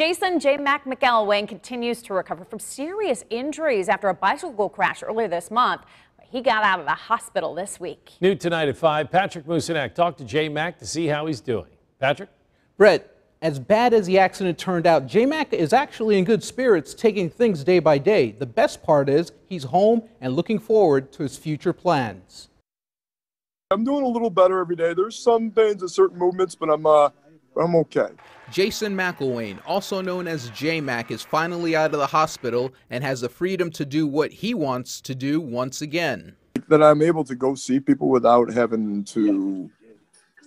Jason J. Mac McElwain continues to recover from serious injuries after a bicycle crash earlier this month. He got out of the hospital this week. New tonight at 5, Patrick Moussignac talked to J. Mac to see how he's doing. Patrick? Brett, as bad as the accident turned out, J. Mac is actually in good spirits, taking things day by day. The best part is he's home and looking forward to his future plans. I'm doing a little better every day. There's some pains at certain movements, but I'm uh, I'm okay. Jason McElwain, also known as J-Mac, is finally out of the hospital and has the freedom to do what he wants to do once again. That I'm able to go see people without having to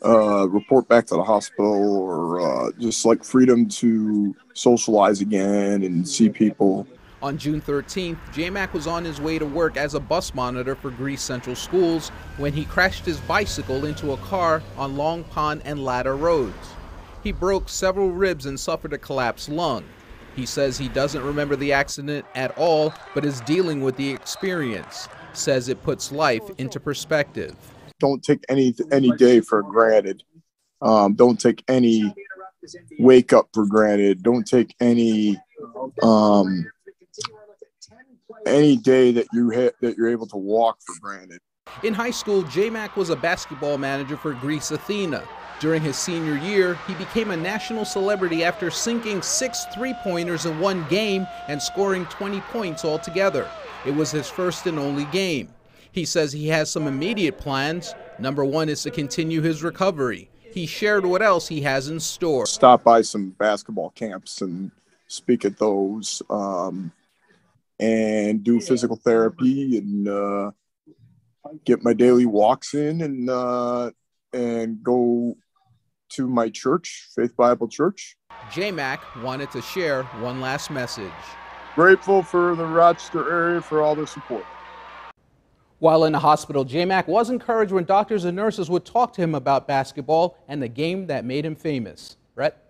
uh, report back to the hospital or uh, just like freedom to socialize again and see people. On June 13th, J-Mac was on his way to work as a bus monitor for Greece Central Schools when he crashed his bicycle into a car on Long Pond and Latta Roads. He broke several ribs and suffered a collapsed lung. He says he doesn't remember the accident at all, but is dealing with the experience. Says it puts life into perspective. Don't take any any day for granted. Um, don't take any wake up for granted. Don't take any um, any day that you ha- that you're able to walk for granted. In high school, J-Mac was a basketball manager for Greece Athena. During his senior year, he became a national celebrity after sinking six three pointers in one game and scoring 20 points altogether. It was his first and only game. He says he has some immediate plans. Number one is to continue his recovery. He shared what else he has in store. Stop by some basketball camps and speak at those, um, and do physical therapy and uh, get my daily walks in and uh, and go to my church, Faith Bible Church. J-Mac wanted to share one last message. Grateful for the Rochester area for all their support. While in the hospital, J-Mac was encouraged when doctors and nurses would talk to him about basketball and the game that made him famous. Brett?